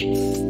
Bye.